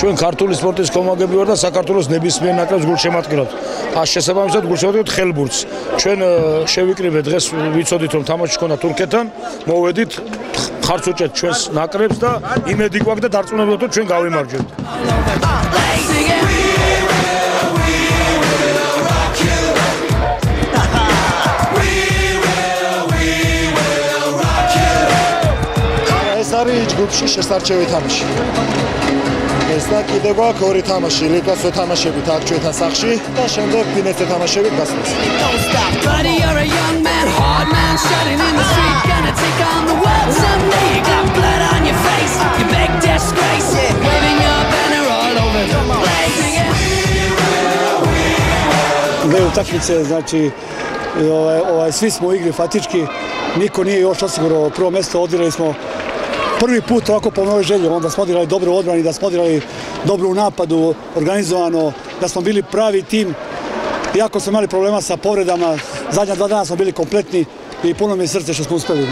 ჩვენ ქართული სპორტის კომაგები ვარ და საქართველოს ნებისმიერ ნაკრებს გულშემატკივრობთ. ას შესაბამისად გულშემატკივრობთ ხელბურთს. ჩვენ შევიკრიბეთ დღეს ვიცოდით რომ თამაში ქონდა თურქეთთან, მოვედით ხარც უჭერთ ჩვენს ნაკრებს და იმედი გვაქვს და დარწმუნებულად რომ ჩვენ გავიმარჯვებთ. ეს არის ჯგუფში შესარჩევი თამაში. და კიდევ გვაქვს ორი თამაში, ლიგას ვეთამაშებით აქ ჩვენთან სახში და შემდეგ ფინეთზე თამაშებით გასვლას. Buddy, you're a young man, hard man, shutting in the street, gonna take on the world someday. You got blood on your face, you big disgrace, waving your banner all over the place. Dve utakmice, znači ovaj, ovaj, svi smo u igri fatički, niko nije još osigurao prvo mjesto, odigrali smo prvi put ovako po novoj želji, onda smo odigrali dobro u odbrani, da smo odigrali dobro u napadu, organizovano, da smo bili pravi tim. Iako smo imali problema sa povredama, zadnja dva dana smo bili kompletni i puno mi je srce što smo uspeli.